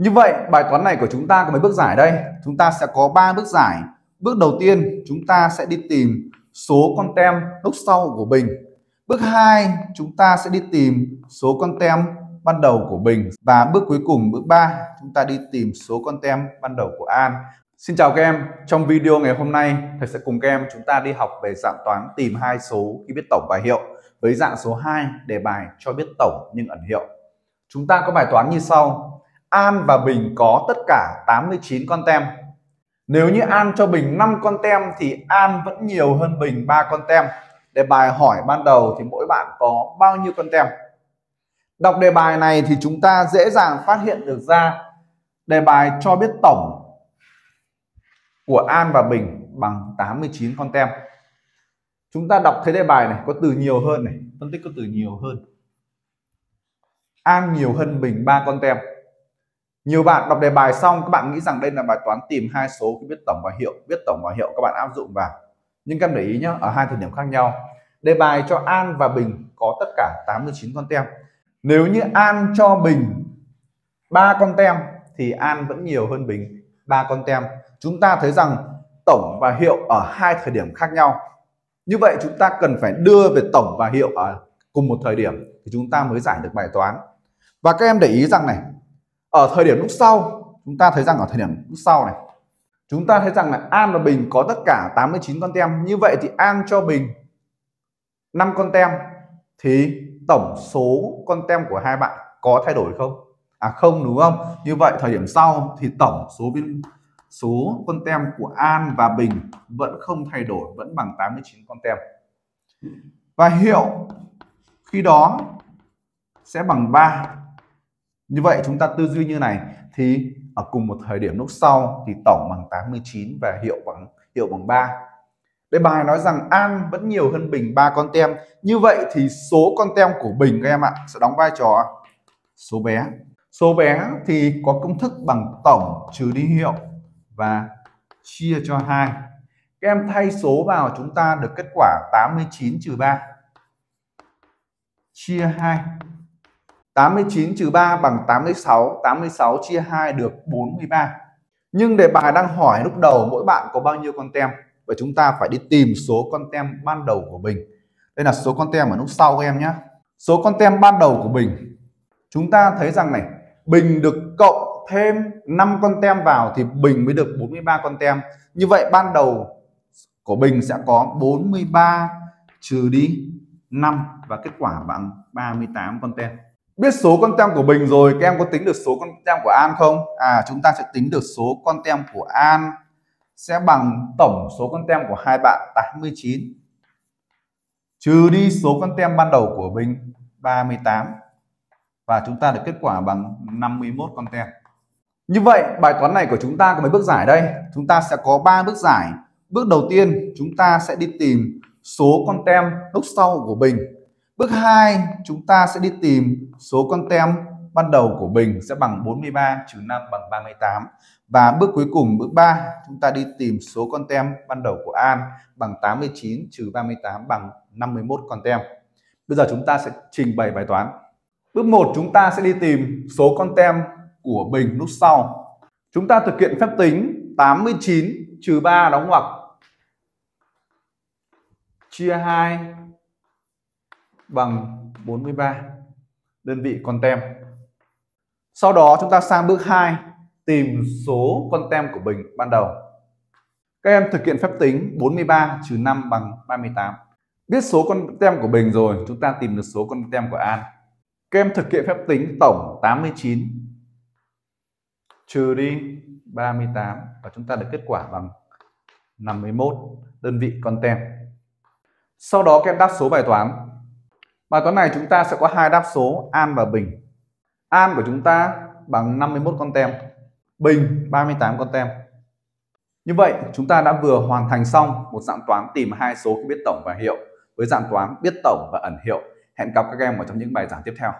Như vậy bài toán này của chúng ta có mấy bước giải đây? Chúng ta sẽ có 3 bước giải. Bước đầu tiên chúng ta sẽ đi tìm số con tem lúc sau của Bình. Bước 2 chúng ta sẽ đi tìm số con tem ban đầu của Bình và bước cuối cùng bước 3 chúng ta đi tìm số con tem ban đầu của An. Xin chào các em, trong video ngày hôm nay thầy sẽ cùng các em chúng ta đi học về dạng toán tìm hai số khi biết tổng và hiệu với dạng số 2 đề bài cho biết tổng nhưng ẩn hiệu. Chúng ta có bài toán như sau. An và Bình có tất cả 89 con tem. Nếu như An cho Bình 5 con tem thì An vẫn nhiều hơn Bình 3 con tem. Đề bài hỏi ban đầu thì mỗi bạn có bao nhiêu con tem? Đọc đề bài này thì chúng ta dễ dàng phát hiện được ra đề bài cho biết tổng của An và Bình bằng 89 con tem. Chúng ta đọc thấy đề bài này có từ nhiều hơn này, phân tích có từ nhiều hơn. An nhiều hơn Bình 3 con tem. Nhiều bạn đọc đề bài xong các bạn nghĩ rằng đây là bài toán tìm hai số khi biết tổng và hiệu, biết tổng và hiệu các bạn áp dụng vào. Nhưng các em để ý nhé, ở hai thời điểm khác nhau. Đề bài cho An và Bình có tất cả 89 con tem. Nếu như An cho Bình 3 con tem thì An vẫn nhiều hơn Bình 3 con tem. Chúng ta thấy rằng tổng và hiệu ở hai thời điểm khác nhau. Như vậy chúng ta cần phải đưa về tổng và hiệu ở cùng một thời điểm thì chúng ta mới giải được bài toán. Và các em để ý rằng này, ở thời điểm lúc sau, chúng ta thấy rằng ở thời điểm lúc sau này, chúng ta thấy rằng là An và Bình có tất cả 89 con tem. Như vậy thì An cho Bình 5 con tem thì tổng số con tem của hai bạn có thay đổi không? À không đúng không? Như vậy thời điểm sau thì tổng số viên số con tem của An và Bình vẫn không thay đổi, vẫn bằng 89 con tem. Và hiệu khi đó sẽ bằng 3. Như vậy chúng ta tư duy như này, thì ở cùng một thời điểm lúc sau thì tổng bằng 89 và hiệu bằng hiệu bằng 3. Đây bài nói rằng An vẫn nhiều hơn Bình 3 con tem. Như vậy thì số con tem của Bình các em ạ, sẽ đóng vai trò số bé. Số bé thì có công thức bằng tổng trừ đi hiệu và chia cho 2. Các em thay số vào chúng ta được kết quả 89 trừ 3 chia 2. 89 trừ 3 bằng 86, 86 chia 2 được 43. Nhưng đề bài đang hỏi lúc đầu mỗi bạn có bao nhiêu con tem và chúng ta phải đi tìm số con tem ban đầu của Bình. Đây là số con tem ở lúc sau các em nhé. Số con tem ban đầu của Bình. Chúng ta thấy rằng này, Bình được cộng thêm 5 con tem vào thì Bình mới được 43 con tem. Như vậy ban đầu của Bình sẽ có 43 trừ đi 5 và kết quả bằng 38 con tem. Biết số con tem của Bình rồi, các em có tính được số con tem của An không? À, chúng ta sẽ tính được số con tem của An sẽ bằng tổng số con tem của hai bạn 89 trừ đi số con tem ban đầu của Bình 38 và chúng ta được kết quả bằng 51 con tem. Như vậy bài toán này của chúng ta có mấy bước giải đây? Chúng ta sẽ có 3 bước giải. Bước đầu tiên chúng ta sẽ đi tìm số con tem lúc sau của Bình. Bước 2 chúng ta sẽ đi tìm số con tem ban đầu của Bình sẽ bằng 43 trừ 5 bằng 38. Và bước cuối cùng, bước 3 chúng ta đi tìm số con tem ban đầu của An bằng 89 trừ 38 bằng 51 con tem. Bây giờ chúng ta sẽ trình bày bài toán. Bước 1 chúng ta sẽ đi tìm số con tem của Bình lúc sau. Chúng ta thực hiện phép tính 89 trừ 3 đóng ngoặc, chia 2 bằng 43 đơn vị con tem. Sau đó chúng ta sang bước 2 tìm số con tem của Bình ban đầu. Các em thực hiện phép tính 43 trừ 5 bằng 38. Biết số con tem của Bình rồi, chúng ta tìm được số con tem của An. Các em thực hiện phép tính tổng 89 trừ đi 38 và chúng ta được kết quả bằng 51 đơn vị con tem. Sau đó các em đáp số bài toán. Bài toán này chúng ta sẽ có hai đáp số An và Bình. An của chúng ta bằng 51 con tem, Bình 38 con tem. Như vậy chúng ta đã vừa hoàn thành xong một dạng toán tìm hai số biết tổng và hiệu với dạng toán biết tổng và ẩn hiệu. Hẹn gặp các em ở trong những bài giảng tiếp theo.